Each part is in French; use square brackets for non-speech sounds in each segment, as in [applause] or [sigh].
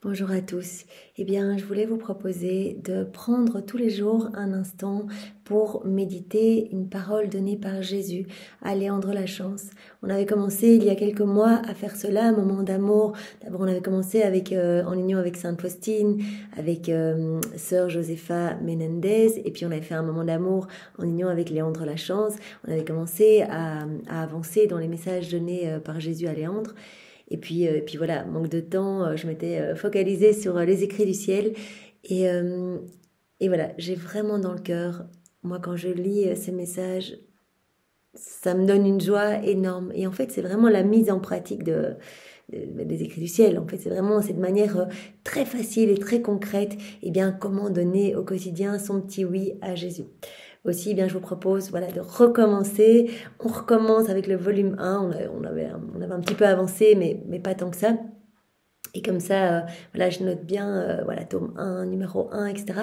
Bonjour à tous. Eh bien, je voulais vous proposer de prendre tous les jours un instant pour méditer une parole donnée par Jésus à Léandre Lachance. On avait commencé il y a quelques mois à faire cela, un moment d'amour. D'abord, on avait commencé avec, euh, en union avec Sainte Faustine, avec euh, Sœur Josepha Menendez, et puis on avait fait un moment d'amour en union avec Léandre Lachance. On avait commencé à, à avancer dans les messages donnés euh, par Jésus à Léandre. Et puis, euh, puis voilà, manque de temps, euh, je m'étais euh, focalisée sur les écrits du ciel. Et, et voilà, j'ai vraiment dans le cœur, moi quand je lis ces messages, ça me donne une joie énorme. Et en fait, c'est vraiment la mise en pratique de, des écrits du ciel. En fait, c'est vraiment cette manière très facile et très concrète, et eh bien, comment donner au quotidien son petit oui à Jésus aussi, eh bien, je vous propose voilà, de recommencer. On recommence avec le volume 1. On, avait, on avait un petit peu avancé, mais, mais pas tant que ça. Et comme ça, euh, voilà, je note bien, euh, voilà, tome 1, numéro 1, etc.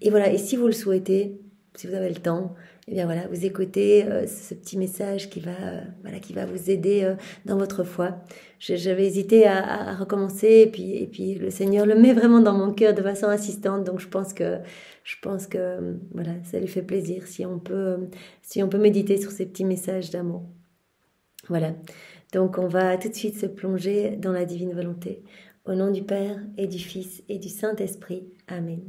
Et voilà, et si vous le souhaitez, si vous avez le temps, eh bien voilà, vous écoutez euh, ce petit message qui va, voilà, qui va vous aider dans votre foi. J'avais hésité à, à, recommencer, et puis, et puis le Seigneur le met vraiment dans mon cœur de façon assistante, donc je pense que je pense que voilà, ça lui fait plaisir si on peut, si on peut méditer sur ces petits messages d'amour. Voilà. Donc on va tout de suite se plonger dans la divine volonté. Au nom du Père et du Fils et du Saint-Esprit. Amen.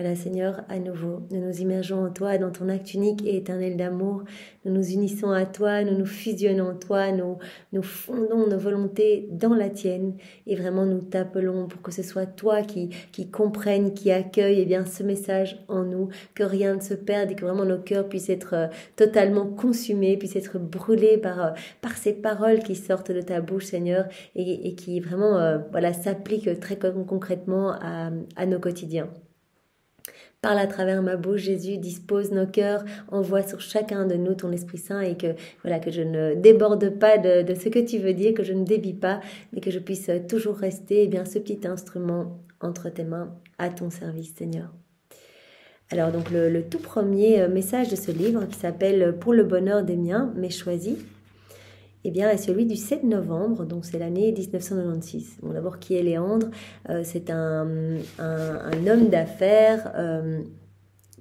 Voilà Seigneur, à nouveau, nous nous immergeons en toi, dans ton acte unique et éternel d'amour. Nous nous unissons à toi, nous nous fusionnons en toi, nous, nous fondons nos volontés dans la tienne et vraiment nous t'appelons pour que ce soit toi qui, qui comprenne, qui accueille eh bien, ce message en nous, que rien ne se perde et que vraiment nos cœurs puissent être euh, totalement consumés, puissent être brûlés par, euh, par ces paroles qui sortent de ta bouche Seigneur et, qui vraiment euh, voilà, s'appliquent très concrètement à, à nos quotidiens. Parle à travers ma bouche, Jésus, dispose nos cœurs, envoie sur chacun de nous ton Esprit Saint et que voilà que je ne déborde pas de, ce que tu veux dire, que je ne débille pas, mais que je puisse toujours rester eh bien ce petit instrument entre tes mains à ton service, Seigneur. Alors donc le, tout premier message de ce livre qui s'appelle Pour le bonheur des miens, mais choisis, eh bien, est celui du 7 novembre, donc c'est l'année 1996. Bon, d'abord, qui est Léandre? Euh, C'est un, un, homme d'affaires euh,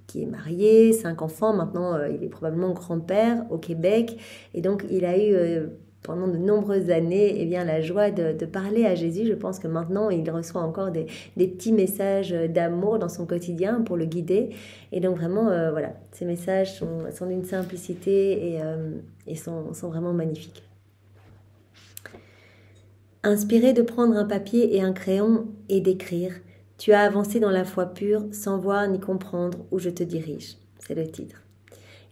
qui est marié, cinq enfants. Maintenant, euh, il est probablement grand-père au Québec. Et donc, il a eu pendant de nombreuses années eh bien, la joie de, parler à Jésus. Je pense que maintenant, il reçoit encore des, des petits messages d'amour dans son quotidien pour le guider. Et donc, vraiment, voilà, ces messages sont, sont d'une simplicité et, et sont, sont vraiment magnifiques. Inspiré de prendre un papier et un crayon et d'écrire, tu as avancé dans la foi pure sans voir ni comprendre où je te dirige. C'est le titre.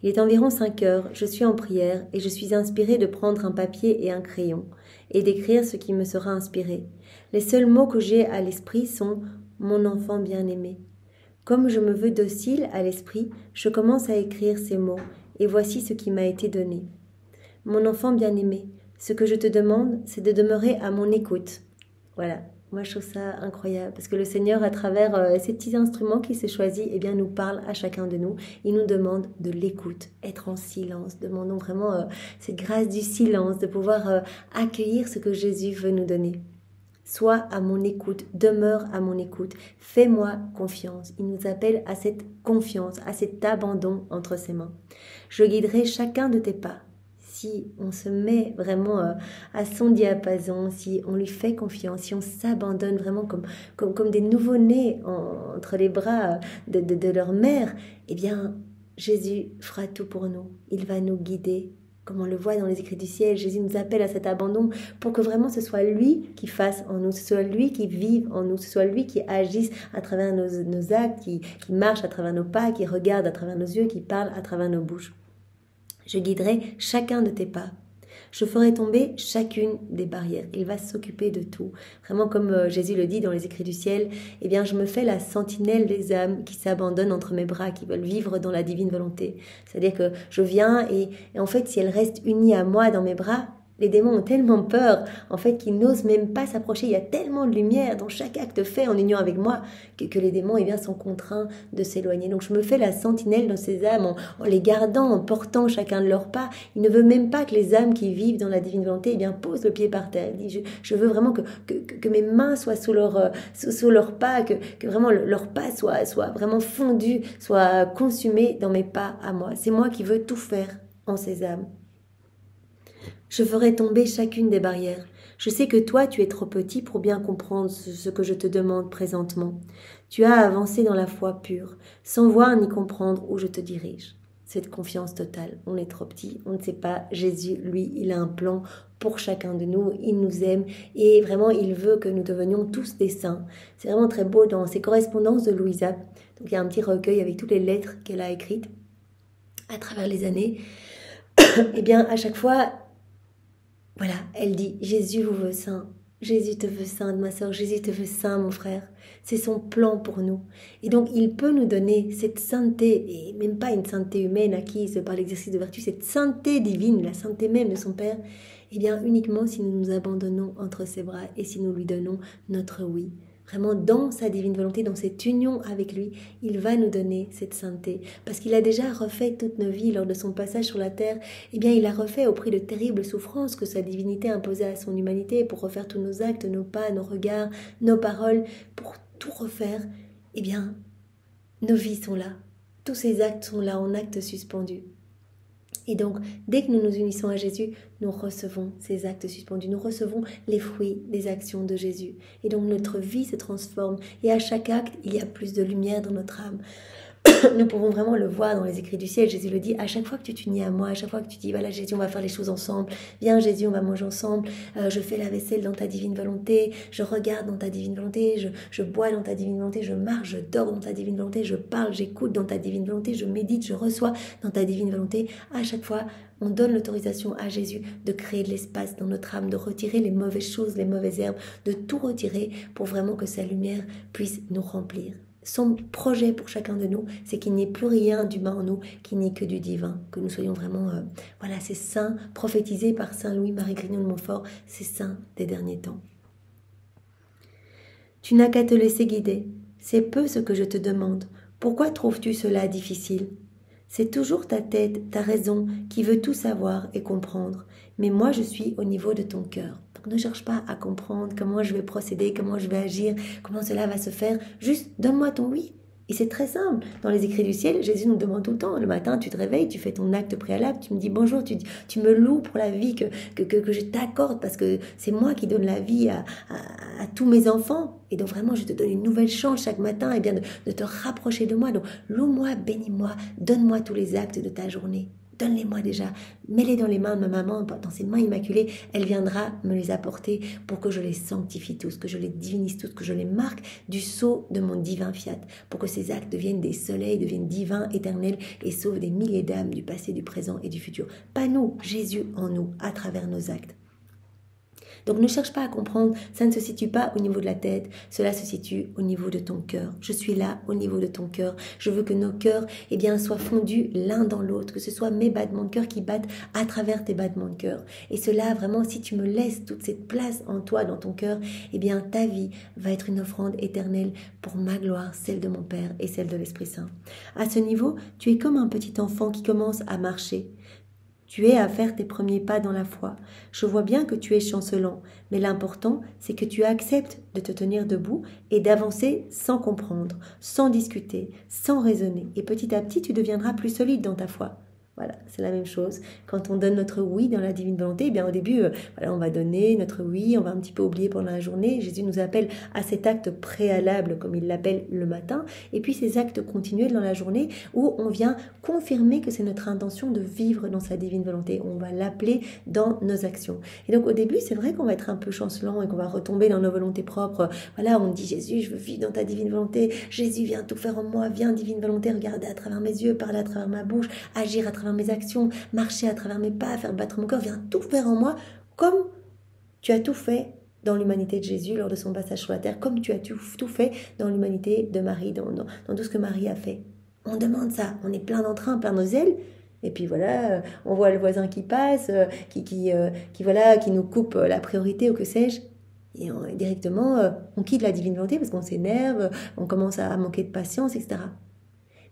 Il est environ 5 heures, je suis en prière et je suis inspiré de prendre un papier et un crayon et d'écrire ce qui me sera inspiré. Les seuls mots que j'ai à l'esprit sont mon enfant bien-aimé. Comme je me veux docile à l'esprit, je commence à écrire ces mots et voici ce qui m'a été donné. Mon enfant bien-aimé, ce que je te demande, c'est de demeurer à mon écoute. Voilà. Moi, je trouve ça incroyable parce que le Seigneur, à travers euh, ces petits instruments qu'il s'est choisis, eh bien, nous parle à chacun de nous. Il nous demande de l'écoute, être en silence. Demandons vraiment euh, cette grâce du silence, de pouvoir euh, accueillir ce que Jésus veut nous donner. Sois à mon écoute, demeure à mon écoute, fais-moi confiance. Il nous appelle à cette confiance, à cet abandon entre ses mains. Je guiderai chacun de tes pas si on se met vraiment euh, à son diapason, si on lui fait confiance, si on s'abandonne vraiment comme, comme, des nouveau-nés entre les bras de, de, leur mère, eh bien, Jésus fera tout pour nous. Il va nous guider. Comme on le voit dans les écrits du ciel, Jésus nous appelle à cet abandon pour que vraiment ce soit lui qui fasse en nous, ce soit lui qui vive en nous, ce soit lui qui agisse à travers nos, nos actes, qui, qui marche à travers nos pas, qui regarde à travers nos yeux, qui parle à travers nos bouches. Je guiderai chacun de tes pas. Je ferai tomber chacune des barrières. Il va s'occuper de tout. Vraiment comme euh, Jésus le dit dans les écrits du ciel, eh bien je me fais la sentinelle des âmes qui s'abandonnent entre mes bras, qui veulent vivre dans la divine volonté. C'est-à-dire que je viens et, en fait si elles restent unies à moi dans mes bras, Les démons ont tellement peur, en fait, qu'ils n'osent même pas s'approcher. Il y a tellement de lumière dans chaque acte fait en union avec moi que, les démons eh bien, sont contraints de s'éloigner. Donc je me fais la sentinelle dans ces âmes en, les gardant, en portant chacun de leurs pas. Il ne veut même pas que les âmes qui vivent dans la divine volonté eh bien, posent le pied par terre. Il dit, je, veux vraiment que, mes mains soient sous leur, euh, pas, que, vraiment leurs pas soient, soient vraiment fondus, soient consumés dans mes pas à moi. C'est moi qui veux tout faire en ces âmes. Je ferai tomber chacune des barrières. Je sais que toi, tu es trop petit pour bien comprendre ce que je te demande présentement. Tu as avancé dans la foi pure, sans voir ni comprendre où je te dirige. Cette confiance totale. On est trop petit, on ne sait pas. Jésus, lui, il a un plan pour chacun de nous. Il nous aime et vraiment, il veut que nous devenions tous des saints. C'est vraiment très beau dans ses correspondances de Louisa. Donc, il y a un petit recueil avec toutes les lettres qu'elle a écrites à travers les années. [coughs] eh bien, à chaque fois, voilà, elle dit Jésus vous veut saint. Jésus te veut saint, ma soeur. Jésus te veut saint, mon frère. C'est son plan pour nous. Et donc, il peut nous donner cette sainteté, et même pas une sainteté humaine acquise par l'exercice de vertu, cette sainteté divine, la sainteté même de son Père, eh bien, uniquement si nous nous abandonnons entre ses bras et si nous lui donnons notre oui vraiment dans sa divine volonté, dans cette union avec lui, il va nous donner cette sainteté. Parce qu'il a déjà refait toute nos vies lors de son passage sur la terre, eh bien il a refait au prix de terribles souffrances que sa divinité imposait à son humanité pour refaire tous nos actes, nos pas, nos regards, nos paroles, pour tout refaire. Eh bien, nos vies sont là. Tous ces actes sont là en actes suspendus. Et donc, dès que nous nous unissons à Jésus, nous recevons ces actes suspendus, nous recevons les fruits des actions de Jésus. Et donc, notre vie se transforme. Et à chaque acte, il y a plus de lumière dans notre âme. [coughs] nous pouvons vraiment le voir dans les écrits du ciel. Jésus le dit, à chaque fois que tu t'unis à moi, à chaque fois que tu dis, voilà Jésus, on va faire les choses ensemble, viens Jésus, on va manger ensemble, euh, je fais la vaisselle dans ta divine volonté, je regarde dans ta divine volonté, je, je bois dans ta divine volonté, je marche, je dors dans ta divine volonté, je parle, j'écoute dans ta divine volonté, je médite, je reçois dans ta divine volonté. À chaque fois, on donne l'autorisation à Jésus de créer de l'espace dans notre âme, de retirer les mauvaises choses, les mauvaises herbes, de tout retirer pour vraiment que sa lumière puisse nous remplir. Son projet pour chacun de nous, c'est qu'il n'y ait plus rien d'humain en nous, qu'il n'y ait que du divin, que nous soyons vraiment, euh, voilà, ces saints prophétisés par Saint Louis-Marie Grignon de Montfort, ces saints des derniers temps. Tu n'as qu'à te laisser guider, c'est peu ce que je te demande. Pourquoi trouves-tu cela difficile? C'est toujours ta tête, ta raison, qui veut tout savoir et comprendre, mais moi je suis au niveau de ton cœur ne cherche pas à comprendre comment je vais procéder, comment je vais agir, comment cela va se faire. Juste donne-moi ton oui. Et c'est très simple. Dans les écrits du ciel, Jésus nous demande tout le temps. Le matin, tu te réveilles, tu fais ton acte préalable, tu me dis bonjour, tu, me loues pour la vie que, que, que, je t'accorde parce que c'est moi qui donne la vie à, à, tous mes enfants. Et donc vraiment, je te donne une nouvelle chance chaque matin et bien de, de te rapprocher de moi. Donc loue-moi, bénis-moi, donne-moi tous les actes de ta journée. Donne-les-moi déjà. Mets-les dans les mains de ma maman, dans ses mains immaculées. Elle viendra me les apporter pour que je les sanctifie tous, que je les divinise tous, que je les marque du sceau de mon divin fiat, pour que ces actes deviennent des soleils, deviennent divins, éternels et sauvent des milliers d'âmes du passé, du présent et du futur. Pas nous, Jésus en nous, à travers nos actes. Donc ne cherche pas à comprendre, ça ne se situe pas au niveau de la tête, cela se situe au niveau de ton cœur. Je suis là au niveau de ton cœur. Je veux que nos cœurs eh bien, soient fondus l'un dans l'autre, que ce soit mes battements de cœur qui battent à travers tes battements de cœur. Et cela, vraiment, si tu me laisses toute cette place en toi, dans ton cœur, eh bien ta vie va être une offrande éternelle pour ma gloire, celle de mon Père et celle de l'Esprit Saint. À ce niveau, tu es comme un petit enfant qui commence à marcher. Tu es à faire tes premiers pas dans la foi. Je vois bien que tu es chancelant, mais l'important, c'est que tu acceptes de te tenir debout et d'avancer sans comprendre, sans discuter, sans raisonner. Et petit à petit, tu deviendras plus solide dans ta foi. Voilà, c'est la même chose. Quand on donne notre oui dans la divine volonté, eh bien au début, euh, voilà, on va donner notre oui, on va un petit peu oublier pendant la journée. Jésus nous appelle à cet acte préalable, comme il l'appelle le matin, et puis ces actes continuels dans la journée où on vient confirmer que c'est notre intention de vivre dans sa divine volonté. On va l'appeler dans nos actions. Et donc au début, c'est vrai qu'on va être un peu chancelant et qu'on va retomber dans nos volontés propres. Voilà, on dit Jésus, je veux vivre dans ta divine volonté. Jésus, viens tout faire en moi, viens divine volonté, regarder à travers mes yeux, parler à travers ma bouche, agir à travers mes actions, marcher à travers mes pas, faire battre mon corps, viens tout faire en moi comme tu as tout fait dans l'humanité de Jésus lors de son passage sur la terre, comme tu as tout, fait dans l'humanité de Marie, dans, tout ce que Marie a fait. On demande ça, on est plein d'entrain, plein nos ailes, Et puis voilà, on voit le voisin qui passe, qui, qui, qui, voilà, qui nous coupe la priorité ou que sais-je. Et directement, on quitte la divine volonté parce qu'on s'énerve, on commence à manquer de patience, etc.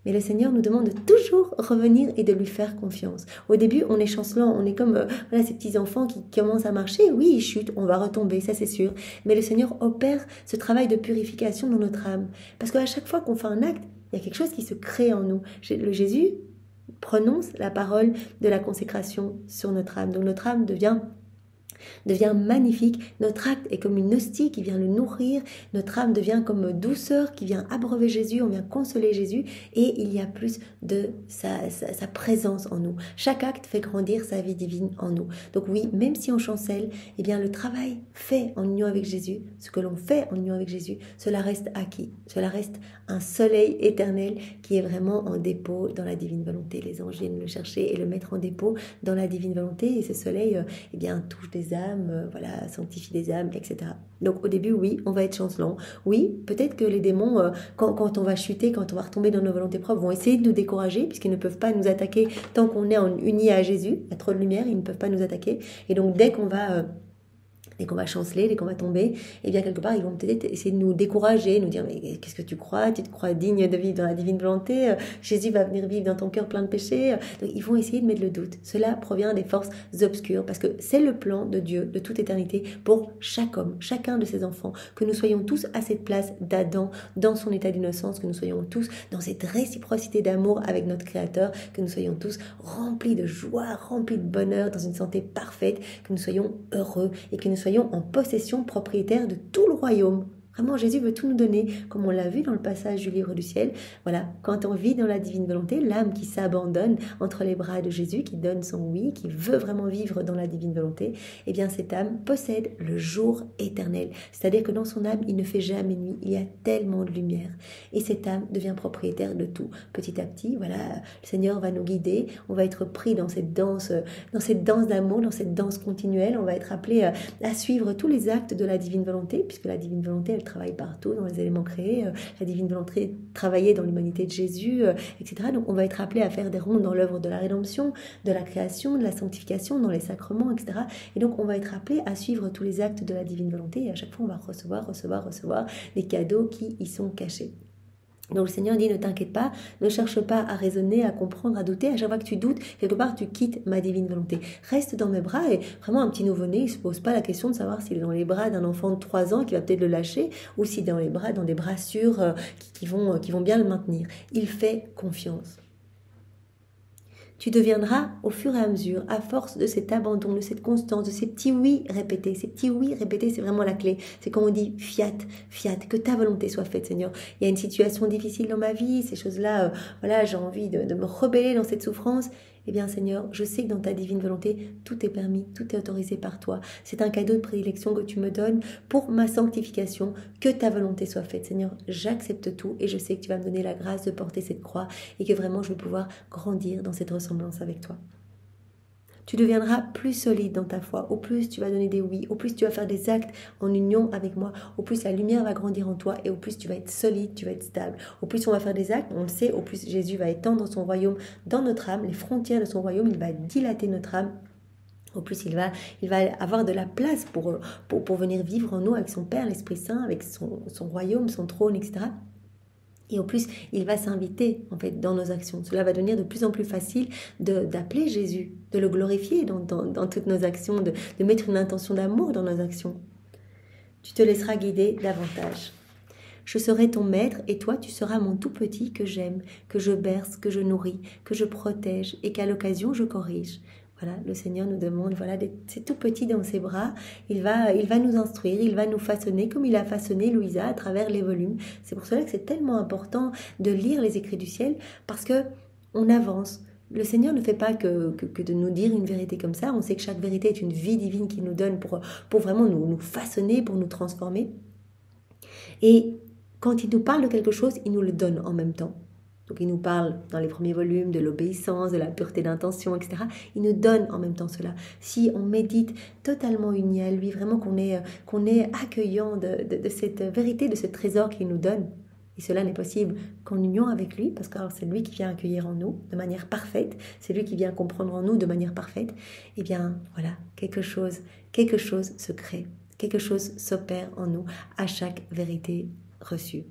Mais le Seigneur nous demande de toujours revenir et de lui faire confiance. Au début, on est chancelant, on est comme euh, ces petits enfants qui commencent à marcher. Oui, ils chutent, on va retomber, ça c'est sûr. Mais le Seigneur opère ce travail de purification dans notre âme. Parce qu'à chaque fois qu'on fait un acte, il y a quelque chose qui se crée en nous. Le Jésus prononce la parole de la consécration sur notre âme. Donc notre âme devient devient magnifique. Notre acte est comme une hostie qui vient le nourrir. Notre âme devient comme douceur qui vient abreuver Jésus. On vient consoler Jésus et il y a plus de sa, sa, présence en nous. Chaque acte fait grandir sa vie divine en nous. Donc oui, même si on chancelle, eh bien le travail fait en union avec Jésus, ce que l'on fait en union avec Jésus, cela reste acquis. Cela reste un soleil éternel qui est vraiment en dépôt dans la divine volonté. Les anges viennent le chercher et le mettre en dépôt dans la divine volonté et ce soleil, euh, eh bien, touche des âmes, euh, voilà, sanctifie des âmes, etc. Donc au début, oui, on va être chancelant. Oui, peut-être que les démons, euh, quand, on va chuter, quand on va retomber dans nos volontés propres, vont essayer de nous décourager, puisqu'ils ne peuvent pas nous attaquer tant qu'on est en, unis à Jésus. A trop de lumière, ils ne peuvent pas nous attaquer. Et donc dès qu'on va... Dès qu'on va chanceler, dès qu'on va tomber, et eh bien quelque part, ils vont peut-être essayer de nous décourager, nous dire, mais qu'est-ce que tu crois? Tu te crois digne de vivre dans la divine volonté? Jésus va venir vivre dans ton cœur plein de péchés. Donc, ils vont essayer de mettre le doute. Cela provient des forces obscures, parce que c'est le plan de Dieu de toute éternité pour chaque homme, chacun de ses enfants, que nous soyons tous à cette place d'Adam, dans son état d'innocence, que nous soyons tous dans cette réciprocité d'amour avec notre Créateur, que nous soyons tous remplis de joie, remplis de bonheur, dans une santé parfaite, que nous soyons heureux et que nous soyons en possession propriétaire de tout le royaume Vraiment, Jésus veut tout nous donner, comme on l'a vu dans le passage du livre du ciel. Voilà, quand on vit dans la divine volonté, l'âme qui s'abandonne entre les bras de Jésus, qui donne son oui, qui veut vraiment vivre dans la divine volonté, eh bien cette âme possède le jour éternel. C'est-à-dire que dans son âme, il ne fait jamais nuit, il y a tellement de lumière. Et cette âme devient propriétaire de tout. Petit à petit, voilà, le Seigneur va nous guider, on va être pris dans cette danse, dans cette danse d'amour, dans cette danse continuelle, on va être appelé à, à suivre tous les actes de la divine volonté, puisque la divine volonté, elle travaille partout dans les éléments créés, euh, la divine volonté travailler dans l'humanité de Jésus, euh, etc. Donc on va être appelé à faire des rondes dans l'œuvre de la rédemption, de la création, de la sanctification, dans les sacrements, etc. Et donc on va être appelé à suivre tous les actes de la divine volonté et à chaque fois on va recevoir, recevoir, recevoir des cadeaux qui y sont cachés. Donc le Seigneur dit ne t'inquiète pas, ne cherche pas à raisonner, à comprendre, à douter. À chaque fois que tu doutes, quelque part tu quittes ma divine volonté. Reste dans mes bras et vraiment un petit nouveau-né, il se pose pas la question de savoir s'il est dans les bras d'un enfant de 3 ans qui va peut-être le lâcher ou s'il est dans les bras, dans des bras sûrs euh, qui, vont, qui vont bien le maintenir. Il fait confiance. Tu deviendras au fur et à mesure, à force de cet abandon, de cette constance, de ces petits oui répétés. Ces petits oui répétés, c'est vraiment la clé. C'est quand on dit fiat, fiat, que ta volonté soit faite, Seigneur. Il y a une situation difficile dans ma vie, ces choses-là, euh, voilà, j'ai envie de me rebeller dans cette souffrance. Eh bien Seigneur, je sais que dans ta divine volonté, tout est permis, tout est autorisé par toi. C'est un cadeau de prédilection que tu me donnes pour ma sanctification, que ta volonté soit faite. Seigneur, j'accepte tout et je sais que tu vas me donner la grâce de porter cette croix et que vraiment je vais pouvoir grandir dans cette ressemblance avec toi tu deviendras plus solide dans ta foi. Au plus tu vas donner des oui, au plus tu vas faire des actes en union avec moi, au plus la lumière va grandir en toi et au plus tu vas être solide, tu vas être stable. Au plus on va faire des actes, on le sait, au plus Jésus va étendre son royaume dans notre âme, les frontières de son royaume, il va dilater notre âme au plus, il va, il va avoir de la place pour, venir vivre en nous avec son Père, l'Esprit Saint, avec son, son royaume, son trône, etc. Et au plus, il va s'inviter en fait dans nos actions. Cela va devenir de plus en plus facile d'appeler Jésus, de le glorifier dans, dans, toutes nos actions, de, de mettre une intention d'amour dans nos actions. Tu te laisseras guider davantage. Je serai ton maître et toi tu seras mon tout petit que j'aime, que je berce, que je nourris, que je protège et qu'à l'occasion je corrige. Voilà, le Seigneur nous demande, voilà, c'est tout petit dans ses bras. Il va, il va nous instruire, il va nous façonner comme il a façonné Louisa à travers les volumes. C'est pour cela que c'est tellement important de lire les écrits du ciel parce que on avance. Le Seigneur ne fait pas que, de nous dire une vérité comme ça. On sait que chaque vérité est une vie divine qu'il nous donne pour, pour vraiment nous, nous façonner, pour nous transformer. Et quand il nous parle de quelque chose, il nous le donne en même temps. Donc il nous parle dans les premiers volumes de l'obéissance, de la pureté d'intention, etc. Il nous donne en même temps cela. Si on médite totalement uni à lui, vraiment qu'on est, qu'on est accueillant de, cette vérité, de ce trésor qu'il nous donne, Et cela n'est possible qu'en union avec lui, parce que c'est lui qui vient accueillir en nous de manière parfaite, c'est lui qui vient comprendre en nous de manière parfaite. Eh bien, voilà, quelque chose, quelque chose se crée, quelque chose s'opère en nous à chaque vérité reçue.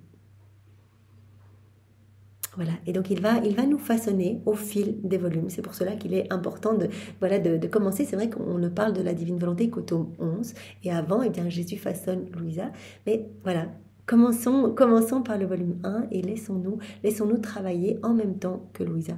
Voilà, et donc il va, il va nous façonner au fil des volumes. C'est pour cela qu'il est important de, voilà, de, commencer. C'est vrai qu'on ne parle de la divine volonté qu'au tome 11, et avant, eh bien, Jésus façonne Louisa. Mais voilà, commençons, commençons par le volume 1 et laissons-nous laissons -nous travailler en même temps que Louisa.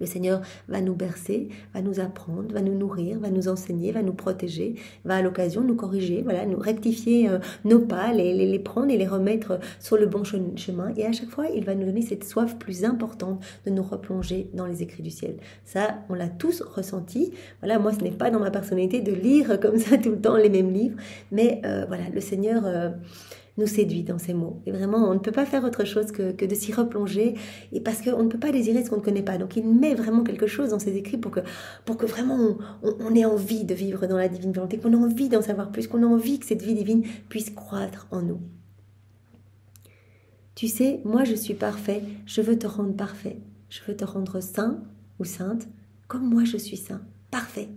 Le Seigneur va nous bercer, va nous apprendre, va nous nourrir, va nous enseigner, va nous protéger, va à l'occasion nous corriger, voilà, nous rectifier euh, nos pas, les, les, prendre et les remettre sur le bon chemin. Et à chaque fois, il va nous donner cette soif plus importante de nous replonger dans les écrits du ciel. Ça, on l'a tous ressenti. Voilà, moi, ce n'est pas dans ma personnalité de lire comme ça tout le temps les mêmes livres, mais euh, voilà, le Seigneur. Euh, nous séduit dans ces mots. Et vraiment, on ne peut pas faire autre chose que, de s'y replonger, et parce qu'on ne peut pas désirer ce qu'on ne connaît pas. Donc il met vraiment quelque chose dans ses écrits pour que, pour que vraiment on, ait envie de vivre dans la divine volonté, qu'on ait envie d'en savoir plus, qu'on ait envie que cette vie divine puisse croître en nous. Tu sais, moi je suis parfait, je veux te rendre parfait. Je veux te rendre saint ou sainte, comme moi je suis saint, parfait.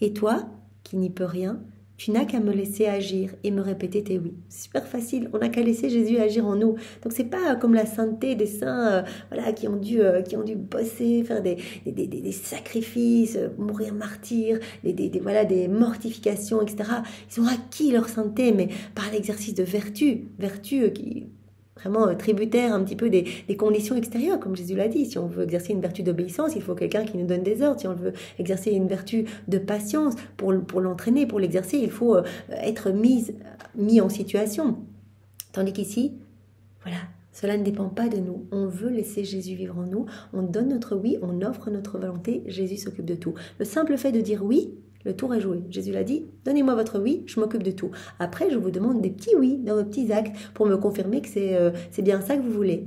Et toi, qui n'y peux rien, tu n'as qu'à me laisser agir et me répéter tes oui. Super facile. On n'a qu'à laisser Jésus agir en nous. Donc c'est pas comme la sainteté des saints, euh, voilà, qui ont dû, euh, qui ont dû bosser, faire des, des, des, sacrifices, euh, mourir martyrs, des, voilà, des mortifications, etc. Ils ont acquis leur sainteté, mais par l'exercice de vertu, vertu qui vraiment euh, tributaire un petit peu des, conditions extérieures, comme Jésus l'a dit. Si on veut exercer une vertu d'obéissance, il faut quelqu'un qui nous donne des ordres. Si on veut exercer une vertu de patience, pour, pour l'entraîner, pour l'exercer, il faut euh, être mis, mis en situation. Tandis qu'ici, voilà, cela ne dépend pas de nous. On veut laisser Jésus vivre en nous. On donne notre oui, on offre notre volonté. Jésus s'occupe de tout. Le simple fait de dire oui, le tour est joué. Jésus l'a dit, donnez-moi votre oui, je m'occupe de tout. Après, je vous demande des petits oui dans vos petits actes pour me confirmer que c'est euh, bien ça que vous voulez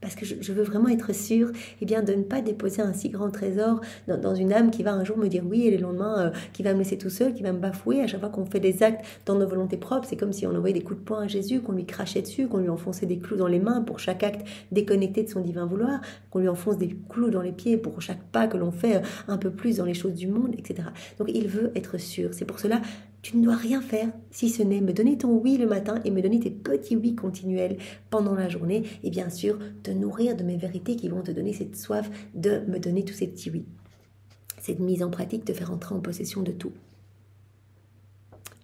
parce que je, veux vraiment être sûre eh bien, de ne pas déposer un si grand trésor dans, une âme qui va un jour me dire oui et le lendemain euh, qui va me laisser tout seul, qui va me bafouer à chaque fois qu'on fait des actes dans nos volontés propres. C'est comme si on envoyait des coups de poing à Jésus, qu'on lui crachait dessus, qu'on lui enfonçait des clous dans les mains pour chaque acte déconnecté de son divin vouloir, qu'on lui enfonce des clous dans les pieds pour chaque pas que l'on fait euh, un peu plus dans les choses du monde, etc. Donc il veut être sûr. C'est pour cela tu ne dois rien faire si ce n'est me donner ton oui le matin et me donner tes petits oui continuels pendant la journée et bien sûr te nourrir de mes vérités qui vont te donner cette soif de me donner tous ces petits oui. Cette mise en pratique te fait rentrer en possession de tout.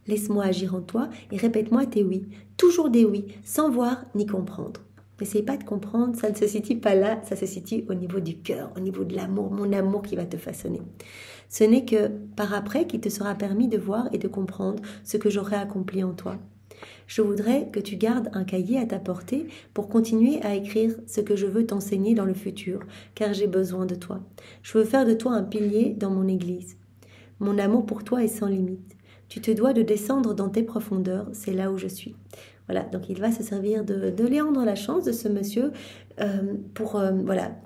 Laisse-moi agir en toi et répète-moi tes oui. Toujours des oui, sans voir ni comprendre. N'essaye pas de comprendre, ça ne se situe pas là, ça se situe au niveau du cœur, au niveau de l'amour, mon amour qui va te façonner. Ce n'est que par après qu'il te sera permis de voir et de comprendre ce que j'aurai accompli en toi. Je voudrais que tu gardes un cahier à ta portée pour continuer à écrire ce que je veux t'enseigner dans le futur, car j'ai besoin de toi. Je veux faire de toi un pilier dans mon Église. Mon amour pour toi est sans limite. Tu te dois de descendre dans tes profondeurs, c'est là où je suis. Voilà, donc il va se servir de, de Léandre la chance de ce monsieur euh, pour euh,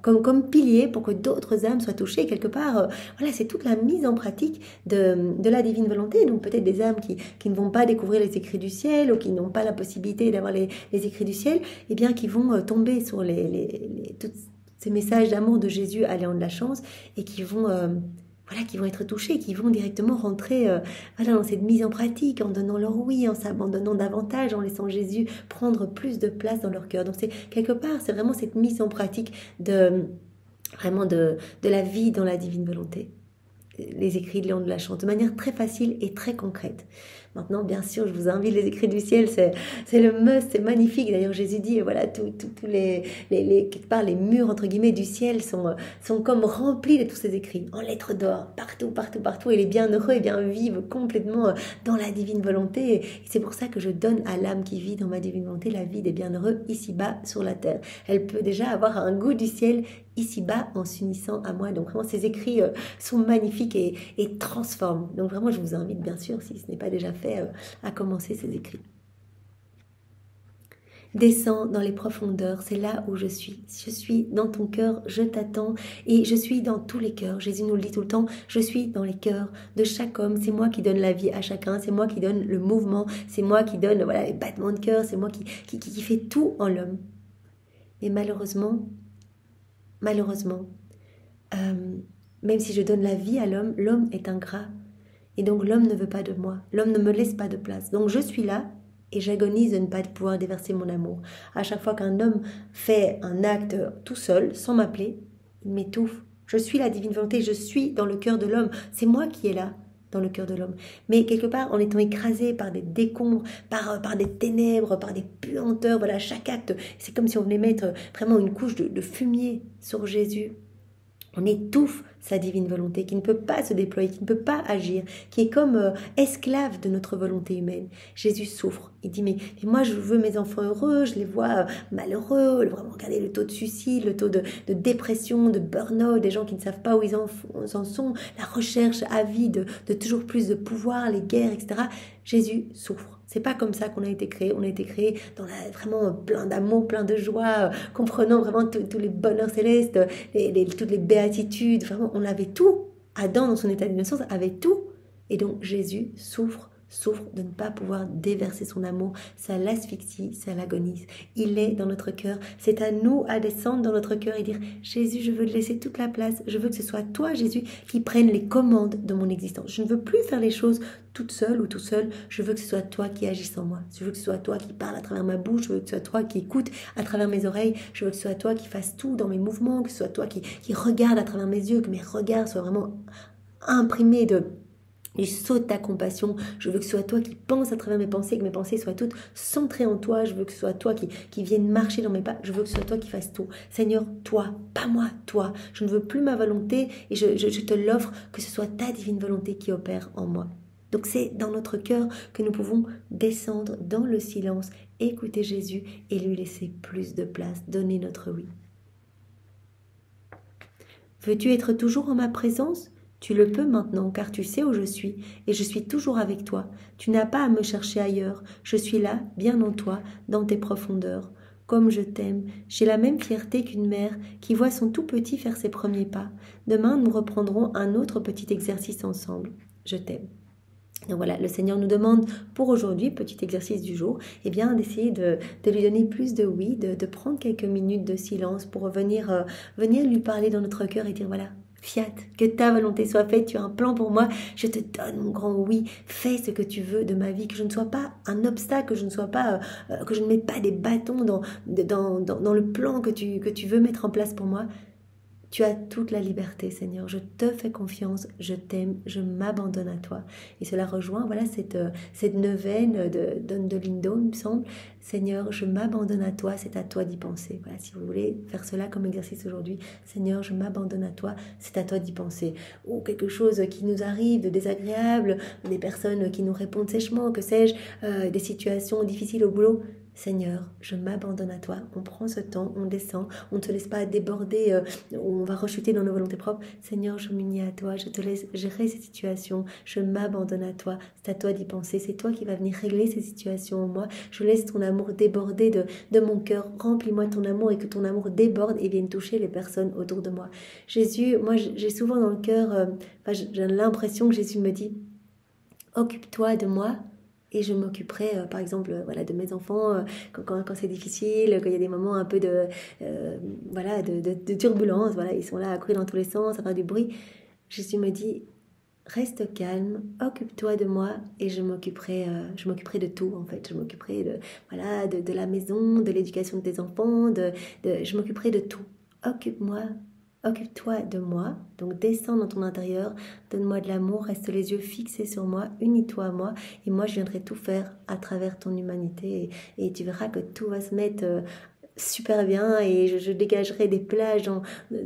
comme pilier pour que d'autres âmes soient touchées quelque part. Euh, voilà c'est toute la mise en pratique de, la divine volonté. Donc peut-être des âmes qui, ne vont pas découvrir les écrits du ciel ou qui n'ont pas la possibilité d'avoir les, écrits du ciel et eh bien qui vont tomber sur les, les, tous ces messages d'amour de Jésus à Léandre la chance et qui vont voilà, qui vont être touchés, qui vont directement rentrer euh, voilà, dans cette mise en pratique, en donnant leur oui, en s'abandonnant davantage, en laissant Jésus prendre plus de place dans leur cœur. Donc quelque part, c'est vraiment cette mise en pratique de vraiment de, de la vie dans la divine volonté les écrits de Léon de la Chante de manière très facile et très concrète. Maintenant, bien sûr, je vous invite les écrits du ciel, c'est, le must, c'est magnifique. D'ailleurs, Jésus dit, voilà, tous les, les, les, quelque part, les murs, entre guillemets, du ciel sont, sont comme remplis de tous ces écrits, en lettres d'or, partout, partout, partout. Et les bienheureux, et bien, vivent complètement dans la divine volonté. Et c'est pour ça que je donne à l'âme qui vit dans ma divine volonté la vie des bienheureux ici-bas sur la terre. Elle peut déjà avoir un goût du ciel ici-bas en s'unissant à moi. Donc vraiment, ces écrits euh, sont magnifiques et, et, transforment. Donc vraiment, je vous invite bien sûr, si ce n'est pas déjà fait, euh, à commencer ces écrits. descends dans les profondeurs, c'est là où je suis. Je suis dans ton cœur, je t'attends et je suis dans tous les cœurs. Jésus nous le dit tout le temps, je suis dans les cœurs de chaque homme, c'est moi qui donne la vie à chacun, c'est moi qui donne le mouvement, c'est moi qui donne voilà, les battements de cœur, c'est moi qui, qui, qui fait tout en l'homme. Mais malheureusement, malheureusement, euh, même si je donne la vie à l'homme, l'homme est ingrat. Et donc l'homme ne veut pas de moi. L'homme ne me laisse pas de place. Donc je suis là et j'agonise de ne pas pouvoir déverser mon amour. À chaque fois qu'un homme fait un acte tout seul, sans m'appeler, il m'étouffe. Je suis la divine volonté, je suis dans le cœur de l'homme. C'est moi qui est là dans le cœur de l'homme. Mais quelque part, en étant écrasé par des décombres, par, par des ténèbres, par des puanteurs, voilà, chaque acte, c'est comme si on venait mettre vraiment une couche de fumier sur Jésus on étouffe sa divine volonté, qui ne peut pas se déployer, qui ne peut pas agir, qui est comme euh, esclave de notre volonté humaine. Jésus souffre. Il dit, mais, moi je veux mes enfants heureux, je les vois euh, malheureux, vraiment regarder le taux de suicide, le taux de, dépression, de burn-out, des gens qui ne savent pas où ils en, sont, la recherche avide de toujours plus de pouvoir, les guerres, etc. Jésus souffre. C'est pas comme ça qu'on a été créé. On a été créé dans la, vraiment plein d'amour, plein de joie, euh, comprenant vraiment tous les bonheurs célestes, toutes les béatitudes. Vraiment, on avait tout. Adam, dans son état d'innocence, avait tout. Et donc Jésus souffre souffre de ne pas pouvoir déverser son amour, ça l'asphyxie, ça l'agonise. Il est dans notre cœur. C'est à nous à descendre dans notre cœur et dire Jésus, je veux te laisser toute la place. Je veux que ce soit toi, Jésus, qui prenne les commandes de mon existence. Je ne veux plus faire les choses toute seule ou tout seul. Je veux que ce soit toi qui agisses en moi. Je veux que ce soit toi qui parle à travers ma bouche. Je veux que ce soit toi qui écoute à travers mes oreilles. Je veux que ce soit toi qui fasse tout dans mes mouvements. Que ce soit toi qui regarde à travers mes yeux. Que mes regards soient vraiment imprimés de du saut de ta compassion. Je veux que ce soit toi qui penses à travers mes pensées, que mes pensées soient toutes centrées en toi. Je veux que ce soit toi qui, vienne marcher dans mes pas. Je veux que ce soit toi qui fasses tout. Seigneur, toi, pas moi, toi. Je ne veux plus ma volonté et je, je te l'offre que ce soit ta divine volonté qui opère en moi. Donc c'est dans notre cœur que nous pouvons descendre dans le silence, écouter Jésus et lui laisser plus de place, donner notre oui. Veux-tu être toujours en ma présence? Tu le peux maintenant, car tu sais où je suis, et je suis toujours avec toi. Tu n'as pas à me chercher ailleurs. Je suis là, bien en toi, dans tes profondeurs. Comme je t'aime, j'ai la même fierté qu'une mère qui voit son tout petit faire ses premiers pas. Demain, nous reprendrons un autre petit exercice ensemble. Je t'aime. Donc voilà, le Seigneur nous demande pour aujourd'hui, petit exercice du jour, eh bien d'essayer de, lui donner plus de oui, de, prendre quelques minutes de silence pour venir, euh, venir lui parler dans notre cœur et dire voilà, Fiat, que ta volonté soit faite, tu as un plan pour moi, je te donne mon grand oui, fais ce que tu veux de ma vie, que je ne sois pas un obstacle, que je ne sois pas, euh, euh, que je ne mette pas des bâtons dans, dans, dans, le plan que tu, que tu veux mettre en place pour moi, tu as toute la liberté, Seigneur. Je te fais confiance, je t'aime, je m'abandonne à toi. Et cela rejoint, voilà, cette, euh, cette neuvaine de Don de Lindo, il me semble. Seigneur, je m'abandonne à toi, c'est à toi d'y penser. Voilà, si vous voulez faire cela comme exercice aujourd'hui, Seigneur, je m'abandonne à toi, c'est à toi d'y penser. Ou quelque chose qui nous arrive de désagréable, des personnes qui nous répondent sèchement, que sais-je, euh, des situations difficiles au boulot. Seigneur, je m'abandonne à toi. On prend ce temps, on descend, on ne te laisse pas déborder, euh, on va rechuter dans nos volontés propres. Seigneur, je m'unis à toi, je te laisse gérer ces situations, je m'abandonne à toi. C'est à toi d'y penser, c'est toi qui vas venir régler ces situations en moi. Je laisse ton amour déborder de, de mon cœur. Remplis-moi ton amour et que ton amour déborde et vienne toucher les personnes autour de moi. Jésus, moi j'ai souvent dans le cœur, euh, j'ai l'impression que Jésus me dit, occupe-toi de moi et je m'occuperai euh, par exemple euh, voilà de mes enfants euh, quand, quand, c'est difficile quand il y a des moments un peu de voilà de, de, turbulence voilà ils sont là à courir dans tous les sens à faire du bruit. Jésus me dit reste calme occupe-toi de moi et je m'occuperai je m'occuperai de tout en fait. Je m'occuperai de voilà de, de la maison de l'éducation de tes enfants de, de je m'occuperai de tout. Occupe-moi Occupe-toi de moi, donc descends dans ton intérieur, donne-moi de l'amour, reste les yeux fixés sur moi, unis-toi à moi, et moi je viendrai tout faire à travers ton humanité, et, tu verras que tout va se mettre euh, super bien, et je, dégagerai des plages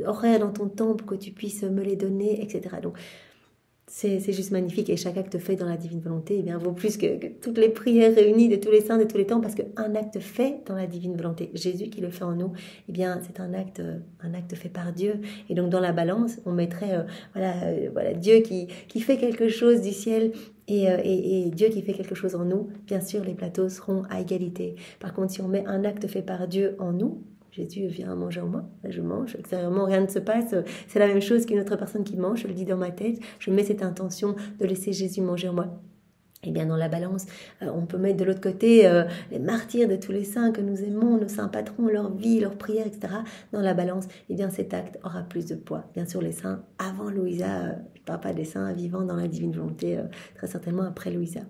horaires dans ton temps pour que tu puisses me les donner, etc. Donc c'est juste magnifique et chaque acte fait dans la divine volonté eh bien, vaut plus que, toutes les prières réunies de tous les saints de tous les temps parce qu'un acte fait dans la divine volonté, Jésus qui le fait en nous, eh bien c'est un acte, un acte fait par Dieu. Et donc dans la balance, on mettrait euh, voilà, euh, voilà, Dieu qui, qui fait quelque chose du ciel euh, et, Dieu qui fait quelque chose en nous, bien sûr, les plateaux seront à égalité. Par contre, si on met un acte fait par Dieu en nous, Jésus vient manger en moi, je mange, extérieurement rien ne se passe, c'est la même chose qu'une autre personne qui mange, je le dis dans ma tête, je mets cette intention de laisser Jésus manger en moi. Eh bien dans la balance, euh, on peut mettre de l'autre côté euh, les martyrs de tous les saints que nous aimons, nos saints patrons, leur vie, leurs prières, etc. Dans la balance, eh bien cet acte aura plus de poids. Bien sûr, les saints avant Louisa, je ne parle pas des saints vivants dans la divine volonté, très certainement après Louisa.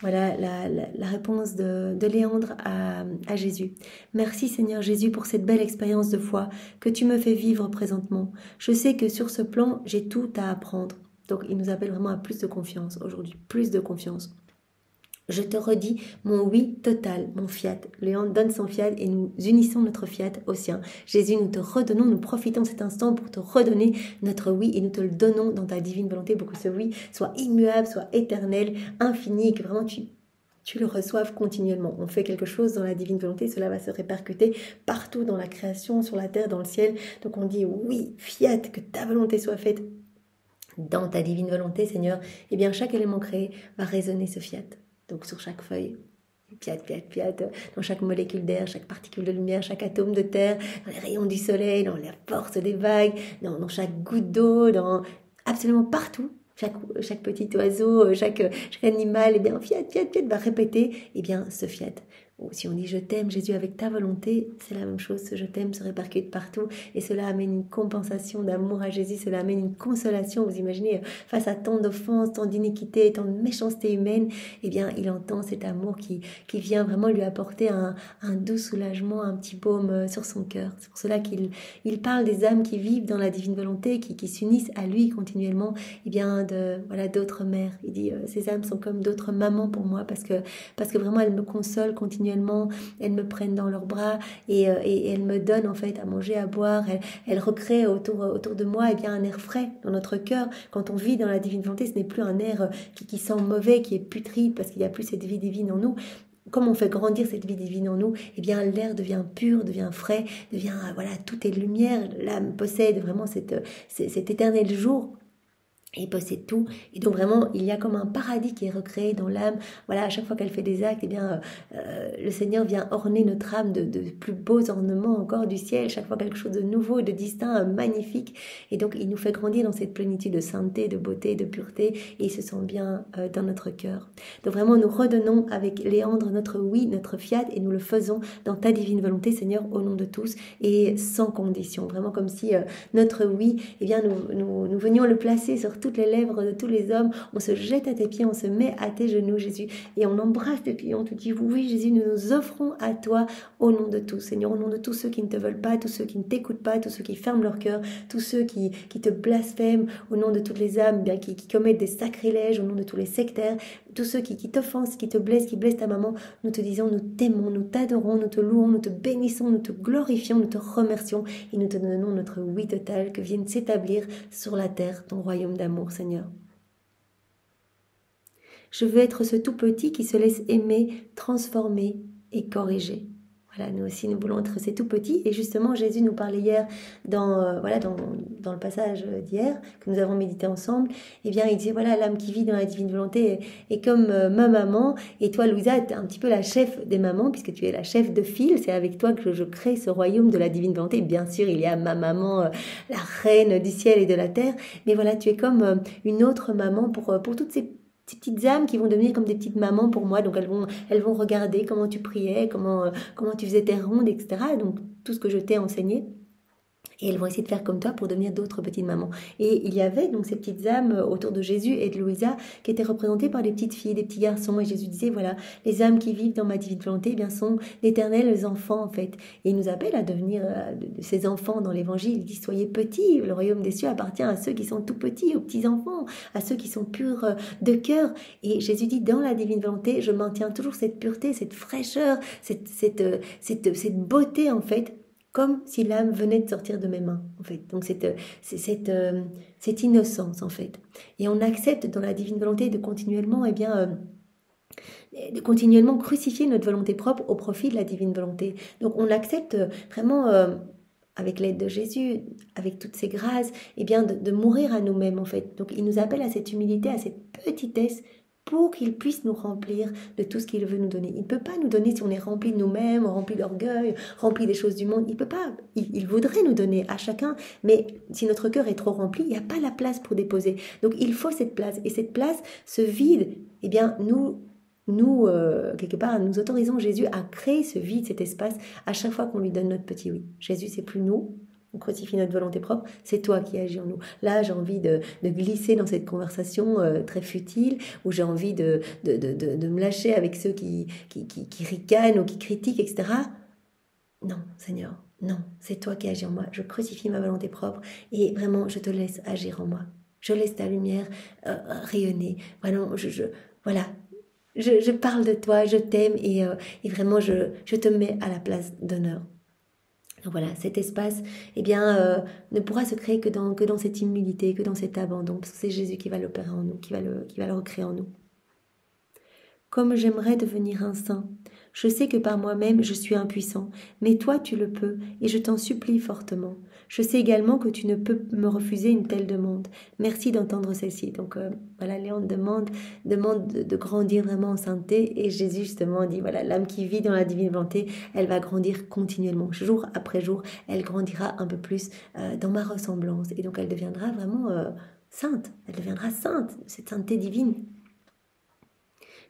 Voilà la, réponse de, Léandre à, à, Jésus. Merci Seigneur Jésus pour cette belle expérience de foi que tu me fais vivre présentement. Je sais que sur ce plan, j'ai tout à apprendre. Donc il nous appelle vraiment à plus de confiance aujourd'hui, plus de confiance. Je te redis mon oui total, mon fiat. Léon donne son fiat et nous unissons notre fiat au sien. Jésus, nous te redonnons, nous profitons cet instant pour te redonner notre oui et nous te le donnons dans ta divine volonté pour que ce oui soit immuable, soit éternel, infini et que vraiment tu tu le reçoives continuellement. On fait quelque chose dans la divine volonté, cela va se répercuter partout dans la création, sur la terre, dans le ciel. Donc on dit oui, fiat, que ta volonté soit faite dans ta divine volonté, Seigneur. Eh bien chaque élément créé va résonner ce fiat donc sur chaque feuille. Piat, piat, piat, dans chaque molécule d'air, chaque particule de lumière, chaque atome de terre, dans les rayons du soleil, dans la force des vagues, dans, chaque goutte d'eau, dans absolument partout. Chaque, chaque petit oiseau, chaque, chaque animal, eh bien, fiat, fiat, fiat, va répéter, eh bien, ce fiat si on dit je t'aime Jésus avec ta volonté, c'est la même chose, ce je t'aime se répercute partout et cela amène une compensation d'amour à Jésus, cela amène une consolation. Vous imaginez, face à tant d'offenses, tant d'iniquités, tant de méchanceté humaine, eh bien il entend cet amour qui, qui vient vraiment lui apporter un, un doux soulagement, un petit baume euh, sur son cœur. C'est pour cela qu'il il parle des âmes qui vivent dans la divine volonté, qui, qui s'unissent à lui continuellement, eh bien de voilà d'autres mères. Il dit euh, ces âmes sont comme d'autres mamans pour moi parce que parce que vraiment elles me consolent continuellement elles me prennent dans leurs bras et, euh, elles me donnent en fait à manger, à boire, elles, recréent autour, autour de moi et eh bien, un air frais dans notre cœur. Quand on vit dans la divine volonté, ce n'est plus un air euh, qui, sent mauvais, qui est putride parce qu'il n'y a plus cette vie divine en nous, comme on fait grandir cette vie divine en nous, eh bien l'air devient pur, devient frais, devient voilà tout est lumière. L'âme possède vraiment cette, cet éternel jour et possède tout. Et donc vraiment, il y a comme un paradis qui est recréé dans l'âme. Voilà, à chaque fois qu'elle fait des actes, eh bien, euh, le Seigneur vient orner notre âme de, de, plus beaux ornements encore du ciel. Chaque fois quelque chose de nouveau, de distinct, magnifique. Et donc, il nous fait grandir dans cette plénitude de sainteté, de beauté, de pureté. Et il se sent bien euh, dans notre cœur. Donc vraiment, nous redonnons avec Léandre notre oui, notre fiat, et nous le faisons dans ta divine volonté, Seigneur, au nom de tous et sans condition. Vraiment comme si euh, notre oui, eh bien, nous, nous, nous venions le placer sur toutes les lèvres de tous les hommes, on se jette à tes pieds, on se met à tes genoux, Jésus, et on embrasse tes pieds, on te dit, oui, Jésus, nous nous offrons à toi au nom de tous, Seigneur, au nom de tous ceux qui ne te veulent pas, tous ceux qui ne t'écoutent pas, tous ceux qui ferment leur cœur, tous ceux qui, te blasphèment, au nom de toutes les âmes, bien, qui commettent des sacrilèges, au nom de tous les sectaires, tous ceux qui, t'offensent, qui te blessent, qui blessent ta maman, nous te disons, nous t'aimons, nous t'adorons, nous te louons, nous te bénissons, nous te glorifions, nous te remercions et nous te donnons notre oui total que vienne s'établir sur la terre ton royaume d'amour, Seigneur. Je veux être ce tout petit qui se laisse aimer, transformer et corriger. Voilà, nous aussi, nous voulons être ces tout petits. Et justement, Jésus nous parlait hier dans, euh, voilà, dans, dans, le passage d'hier que nous avons médité ensemble. Eh bien, il disait, voilà, l'âme qui vit dans la divine volonté est, comme euh, ma maman. Et toi, Louisa, tu es un petit peu la chef des mamans, puisque tu es la chef de file. C'est avec toi que je crée ce royaume de la divine volonté. Bien sûr, il y a ma maman, euh, la reine du ciel et de la terre. Mais voilà, tu es comme une autre maman pour, pour toutes ces petites âmes qui vont devenir comme des petites mamans pour moi. Donc elles vont, elles vont regarder comment tu priais, comment, euh, comment tu faisais tes rondes, etc. Donc tout ce que je t'ai enseigné et elles vont essayer de faire comme toi pour devenir d'autres petites mamans. Et il y avait donc ces petites âmes autour de Jésus et de Louisa qui étaient représentées par des petites filles, des petits garçons. Et Jésus disait, voilà, les âmes qui vivent dans ma divine volonté, eh bien, sont d'éternels enfants, en fait. Et il nous appelle à devenir euh, ces enfants dans l'évangile. Il dit, soyez petits, le royaume des cieux appartient à ceux qui sont tout petits, aux petits enfants, à ceux qui sont purs euh, de cœur. Et Jésus dit, dans la divine volonté, je maintiens toujours cette pureté, cette fraîcheur, cette, cette, euh, cette, cette beauté, en fait, comme si l'âme venait de sortir de mes mains, en fait. Donc c'est cette, euh, cette innocence, en fait. Et on accepte dans la divine volonté de continuellement, eh bien, euh, de continuellement crucifier notre volonté propre au profit de la divine volonté. Donc on accepte vraiment euh, avec l'aide de Jésus, avec toutes ses grâces, eh bien de, mourir à nous-mêmes en fait. Donc il nous appelle à cette humilité, à cette petitesse pour qu'il puisse nous remplir de tout ce qu'il veut nous donner. Il ne peut pas nous donner si on est rempli de nous-mêmes, rempli d'orgueil, rempli des choses du monde. Il peut pas. Il, voudrait nous donner à chacun, mais si notre cœur est trop rempli, il n'y a pas la place pour déposer. Donc il faut cette place. Et cette place, ce vide, eh bien nous nous, euh, quelque part, nous autorisons Jésus à créer ce vide, cet espace, à chaque fois qu'on lui donne notre petit oui. Jésus, c'est plus nous, on crucifie notre volonté propre, c'est toi qui agis en nous. Là, j'ai envie de, glisser dans cette conversation euh, très futile, où j'ai envie de, de, me lâcher avec ceux qui, qui, qui, ricanent ou qui critiquent, etc. Non, Seigneur, non, c'est toi qui agis en moi. Je crucifie ma volonté propre et vraiment, je te laisse agir en moi. Je laisse ta lumière euh, rayonner. Vraiment, je, je, voilà, je, parle de toi, je t'aime et, euh, vraiment je, te mets à la place d'honneur. Donc voilà, cet espace, eh bien, euh, ne pourra se créer que dans, que dans cette humilité, que dans cet abandon, parce que c'est Jésus qui va l'opérer en nous, qui va, le, qui va le recréer en nous. Comme j'aimerais devenir un saint, je sais que par moi-même je suis impuissant, mais toi tu le peux, et je t'en supplie fortement. Je sais également que tu ne peux me refuser une telle demande. Merci d'entendre celle-ci. Donc euh, voilà, Léon demande, demande de, grandir vraiment en sainteté, et Jésus justement dit, voilà, l'âme qui vit dans la divine volonté, elle va grandir continuellement, jour après jour, elle grandira un peu plus euh, dans ma ressemblance, et donc elle deviendra vraiment euh, sainte, elle deviendra sainte, cette sainteté divine.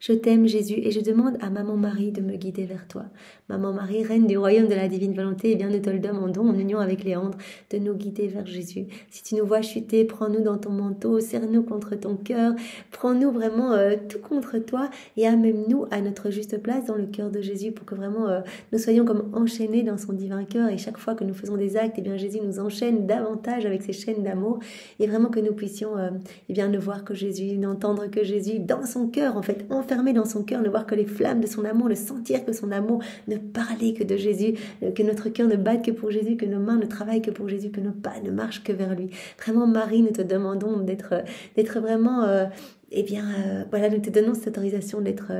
Je t'aime Jésus et je demande à Maman Marie de me guider vers toi. Maman Marie, reine du royaume de la divine volonté, et bien nous te le demandons en union avec Léandre de nous guider vers Jésus. Si tu nous vois chuter, prends-nous dans ton manteau, serre-nous contre ton cœur, prends-nous vraiment euh, tout contre toi et amène-nous à notre juste place dans le cœur de Jésus pour que vraiment euh, nous soyons comme enchaînés dans son divin cœur et chaque fois que nous faisons des actes, et eh bien Jésus nous enchaîne davantage avec ses chaînes d'amour et vraiment que nous puissions euh, eh bien ne voir que Jésus, n'entendre que Jésus dans son cœur en fait, fermer dans son cœur, ne voir que les flammes de son amour, ne sentir que son amour, ne parler que de Jésus, euh, que notre cœur ne batte que pour Jésus, que nos mains ne travaillent que pour Jésus, que nos pas ne marchent que vers lui. Vraiment, Marie, nous te demandons d'être, d'être vraiment euh, eh bien, euh, voilà, nous te donnons cette autorisation d'être,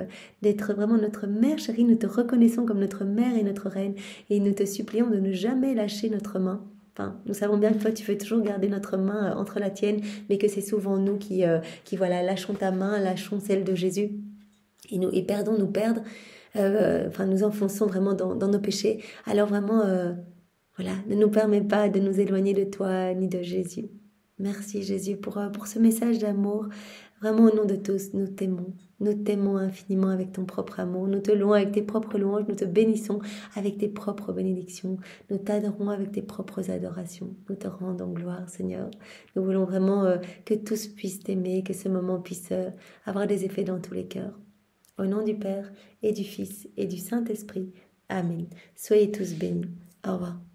d'être vraiment notre mère chérie. Nous te reconnaissons comme notre mère et notre reine. Et nous te supplions de ne jamais lâcher notre main. Enfin, nous savons bien que toi, tu veux toujours garder notre main entre la tienne, mais que c'est souvent nous qui, qui voilà, lâchons ta main, lâchons celle de Jésus et, nous, perdons nous perdre, euh, enfin nous enfonçons vraiment dans, nos péchés, alors vraiment, euh, voilà, ne nous permets pas de nous éloigner de toi ni de Jésus. Merci Jésus pour, euh, pour ce message d'amour. Vraiment au nom de tous, nous t'aimons. Nous t'aimons infiniment avec ton propre amour. Nous te louons avec tes propres louanges. Nous te bénissons avec tes propres bénédictions. Nous t'adorons avec tes propres adorations. Nous te rendons gloire, Seigneur. Nous voulons vraiment que tous puissent t'aimer, que ce moment puisse avoir des effets dans tous les cœurs. Au nom du Père et du Fils et du Saint-Esprit. Amen. Soyez tous bénis. Au revoir.